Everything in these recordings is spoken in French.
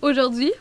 Aujourd'hui,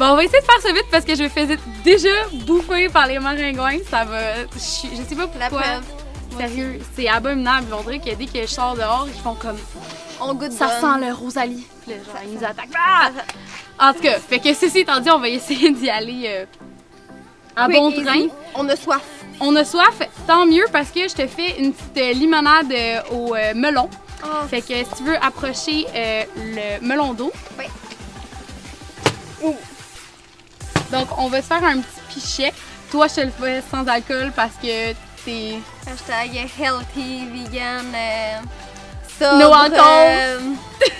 bon, on va essayer de faire ça vite parce que je me faisais déjà bouffer par les maringouins. Ça va. Je, je sais pas pourquoi. Sérieux, c'est abominable. On dirait que dès que je sors dehors, ils font comme. On goûte Ça bonne. sent le Rosalie. Puis là, genre, ils nous attaquent. Ah! En tout cas, fait que ceci étant dit, on va essayer d'y aller euh, à bon easy. train. On a soif. On a soif, tant mieux parce que je te fais une petite euh, limonade euh, au melon. Oh. Fait que si tu veux approcher le melon d'eau. Oui. Ouh. Donc, on va se faire un petit pichet. Toi, je te le fais sans alcool parce que t'es. Hashtag healthy, vegan, euh, sobre, No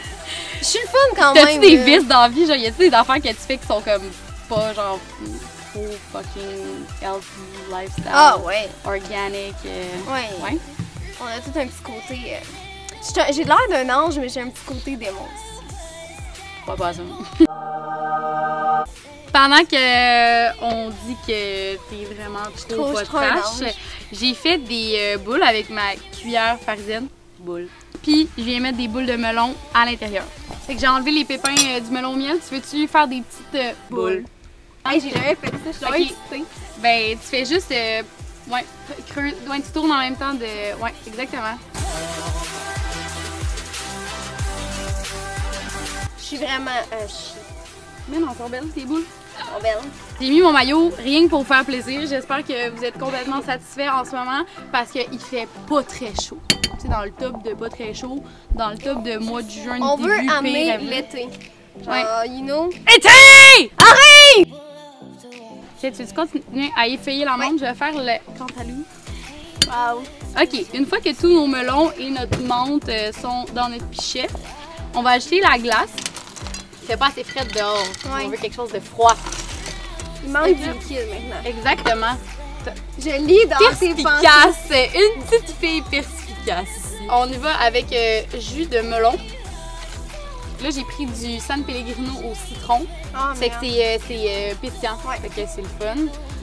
Je suis le fun quand T'as-tu même. des là. vices dans la vie? Genre, y a-tu des affaires que tu fais qui sont comme pas genre full fucking healthy lifestyle? Ah ouais. Organic? euh, Ouais. Ouais. On a tout un petit côté. euh, J'ai l'air d'un ange, mais j'ai un petit côté démon aussi. Pas pas ça. Pendant que euh, on dit que t'es vraiment trop trop- trash, j'ai fait des euh, boules avec ma cuillère parisienne. Boule. Puis je viens mettre des boules de melon à l'intérieur. Fait que j'ai enlevé les pépins euh, du melon miel. Tu veux-tu faire des petites boules? Hey, j'ai jamais fait ça, je suis Ok. vraiment excitée. Ben, tu fais juste. ouais, creux. Ouais, tu tournes en même temps de. Ouais, exactement. Je suis vraiment un chien. Mais non, sont belles tes boules. Oh, belle. J'ai mis mon maillot rien que pour vous faire plaisir. J'espère que vous êtes complètement satisfaits en ce moment parce qu'il fait pas très chaud. Tu sais, dans le top de pas très chaud, dans le top de mois de juin, On début, veut amener l'été. Ouais. you know. Été! Arrête! Ok, tu veux continuer à effeuiller la menthe? Je vais faire le cantalou. Wow. Ok, une fois que tous nos melons et notre menthe euh, sont dans notre pichet, on va ajouter la glace. Fait pas assez frais dehors. Ouais. On veut quelque chose de froid. Il manque du liquide maintenant. Exactement. Je lis dans tes pensées. Perspicace. Une petite fille perspicace. On y va avec euh, jus de melon. Là, j'ai pris du San Pellegrino au citron. Ah, C'est que c'est euh, c'est, euh, pétillant. Ouais. Fait que c'est le fun.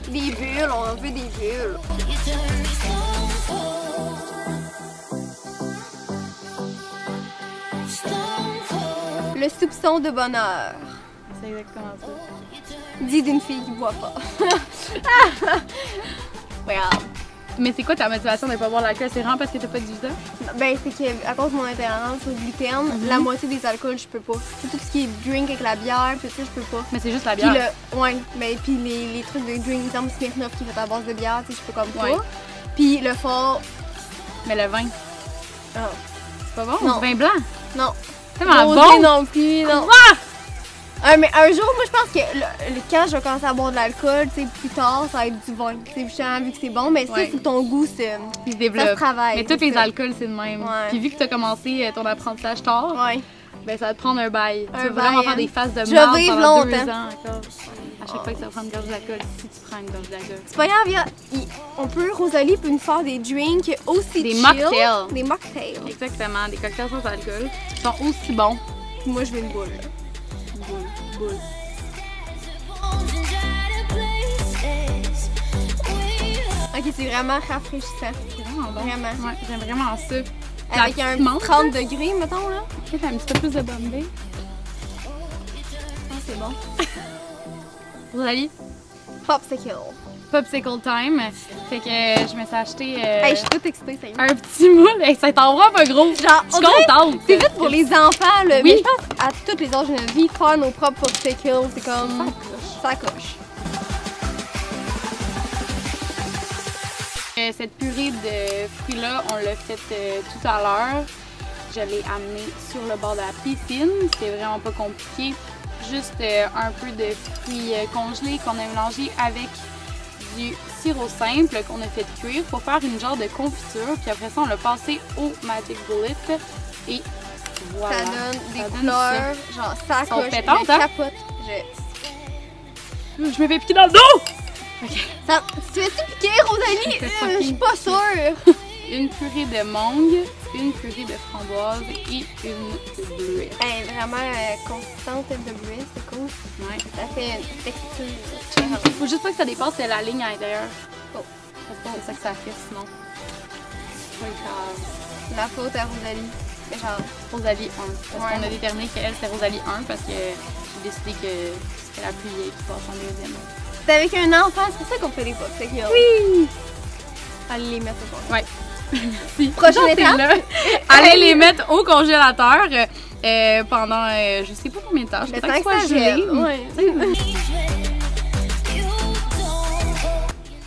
Des bulles, on veut des bulles. Le soupçon de bonheur. C'est exactement ça. Dit d'une fille qui boit pas. Regarde. Mais c'est quoi ta motivation de pas boire l'alcool? C'est vraiment parce que t'as pas de visa? Ben, c'est que à cause de mon intolérance au gluten, Mhm. la moitié des alcools, je peux pas. C'est tout ce qui est drink avec la bière, puis ça, je peux pas. Mais c'est juste la Puis bière. le, ouais, mais puis les, les trucs de drink, exemple Smirnoff qui fait à base de bière, tu sais, je peux comme Ouais. pas. Puis le fort, Mais le vin, oh, c'est pas bon? Non. Du vin blanc? non. C'est tellement bon! non plus, non. Quoi? Euh, mais un jour, moi, je pense que le, le- quand je vais commencer à boire de l'alcool, tu sais, plus tard, ça va être du vin. Tu sais, vu que c'est bon, mais ça, Ouais. c'est ton goût, c'est. Se Ça se développe. travaille. Mais tous les ça. alcools, c'est le même. Ouais. Puis vu que tu as commencé euh, ton apprentissage tard, Ouais. ben ça va te prendre un bail. Un tu vas vraiment faire hein. des phases de vivre pendant deux longtemps. ans encore. Chaque fois que ça va prendre une gorge d'alcool, si tu prends une gorge d'alcool. C'est pas grave, y a- il- on peut, Rosalie peut nous faire des drinks aussi Des chill. mocktails. Des mocktails. Exactement, des cocktails sans alcool qui sont aussi bons. Moi, je veux une boule. Boule, boule. Lost. Ok, c'est vraiment rafraîchissant. C'est vraiment bon. Vraiment. Ouais, j'aime vraiment ça. Avec un petite menthe, 30 degrés, mettons, là. Peut-être un petit peu plus de Bombay. Ah, c'est bon. Rosalie, Popsicle. Popsicle Time. Fait que euh, je me suis acheté euh, Hey, je suis toute excitée, ça y est. un petit moule. Hey, ça t'en un peu gros. Genre, je on suis contente. C'est vite pour les enfants, là. Oui. Mais je pense à toutes les âges de notre vie, faire nos propres popsicles, c'est comme. Ça coche. Euh, Cette purée de fruits-là, on l'a faite euh, tout à l'heure. Je l'ai amenée sur le bord de la piscine. C'est vraiment pas compliqué. Juste euh, un peu de fruits euh, congelés qu'on a mélangé avec du sirop simple qu'on a fait cuire pour faire une genre de confiture. Puis après ça, on l'a passé au Magic Bullet. Et voilà. Ça donne des Ça donne couleurs, genre ça coche. pétantes, je hein? capote. Je... Je me fais piquer dans le dos! Ça... Tu veux-tu piquer, Rosalie? Euh, Je suis pas sûre. Une purée de mangue, une purée de framboise et une bleuette. Elle est vraiment euh, consistante de bruit, c'est cool. Ouais. Ça fait une texture différente. Faut juste pas que ça dépasse la ligne à l'intérieur. Oh. C'est ça que ça fait sinon. C'est grave. La faute à Rosalie. Genre, Rosalie 1. Parce Ouais. qu'on a déterminé qu'elle c'était Rosalie 1 parce que j'ai décidé que c'était la plus vieille qui passe en deuxième. c'est avec un enfant, c'est pour ça qu'on fait les popsicles. Oui! Allez les mettre au fond. Ouais. Merci. Prochaine étape. là. Allez les mettre au congélateur euh, pendant euh, je sais pas combien de temps. Je pas que soit gelé.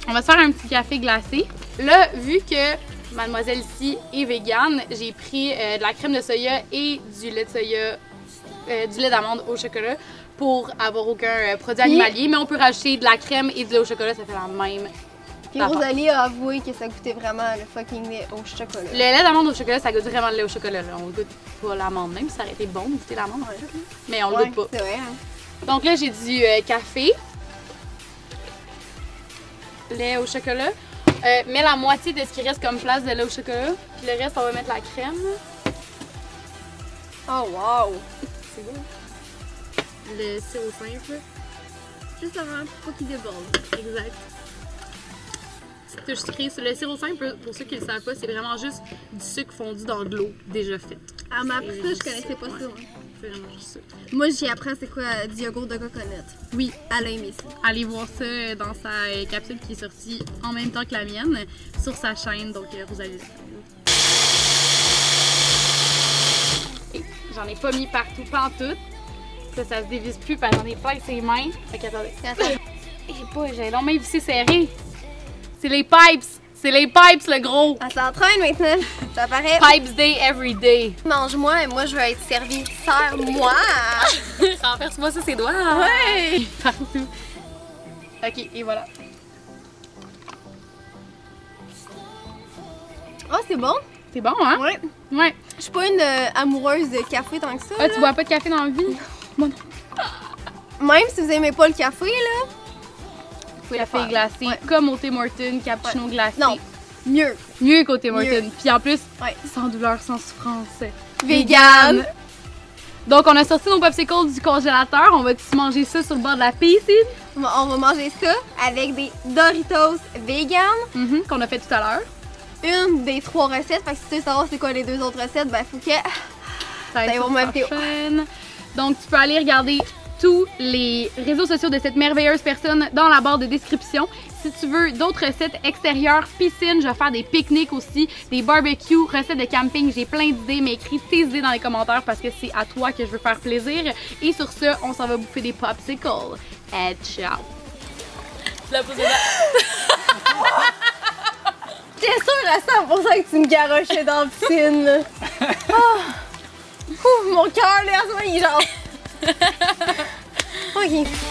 On va se faire un petit café glacé. Là, vu que mademoiselle ici est végane, j'ai pris euh, de la crème de soya et du lait de soya, euh, du lait d'amande au chocolat pour avoir aucun euh, produit animalier. Mais on peut rajouter de la crème et du lait au chocolat, ça fait la même. Puis. Rosalie a avoué que ça goûtait vraiment le fucking lait au chocolat. Le lait d'amande au chocolat, ça goûte vraiment le lait au chocolat. Là. On goûte pas l'amande, même ça aurait été bon de goûter l'amande en fait. là. Mais on le Ouais, goûte pas. Vrai, hein. Donc là, j'ai du euh, café, lait au chocolat. Euh, mets la moitié de ce qui reste comme place de lait au chocolat. Puis le reste, on va mettre la crème. Oh wow! C'est beau. Le sirop simple. Juste avant, pas qu'il déborde. Exact. Touche sucrée. Sur Le sirop simple, pour ceux qui ne le savent pas, c'est vraiment juste du sucre fondu dans de l'eau déjà faite. Elle m'a appris C'est ça, je connaissais pas ça. hein. Ça. Moi, j'y apprends c'est quoi euh, du yogourt de coconut. Oui, Elle a aimé ça. allez voir ça euh, dans sa euh, capsule qui est sortie en même temps que la mienne sur sa chaîne, donc Rosalie. Et J'en ai pas mis partout, pas en tout. Ça, ça se dévisse plus parce que j'en ai pas avec ses mains. Fait qu'attendez. J'ai pas, j'ai donc même vissé serré. C'est les pipes! C'est les pipes, le gros! Elle s'entraîne maintenant. Ça paraît. Pipes day every day. Mange-moi et moi, je veux être servie. Serre-moi! Renverse-moi ça, ses doigts. Ouais! Partout. Ok, et voilà. Oh, c'est bon? C'est bon, hein? Ouais. Ouais. Je suis pas une euh, amoureuse de café tant que ça. Ah, là. tu bois pas de café dans la vie? Même si vous aimez pas le café, là, Café faire. glacé, Ouais. comme au Tim Hortons, cappuccino glacé. non. Mieux. Mieux qu'au Tim. Hortons. Puis en plus, Ouais. sans douleur, sans souffrance. Vegan. Donc, on a sorti nos popsicles du congélateur. On va tous manger ça sur le bord de la piscine On va manger ça avec des Doritos vegan. Mhm, qu'on a fait tout à l'heure. Une des trois recettes. Fait que si tu veux savoir c'est quoi les deux autres recettes, ben faut que. Ça va être. Donc, tu peux aller regarder tous les réseaux sociaux de cette merveilleuse personne dans la barre de description. Si tu veux d'autres recettes extérieures, piscine, je vais faire des pique-niques aussi, des barbecues, recettes de camping. J'ai plein d'idées, mais écris tes idées dans les commentaires parce que c'est à toi que je veux faire plaisir. Et sur ce, on s'en va bouffer des popsicles. Et ciao! La pause T'es sûre à 100% que tu me garochais dans la piscine. Ouh, mon cœur, là, il est genre. ok.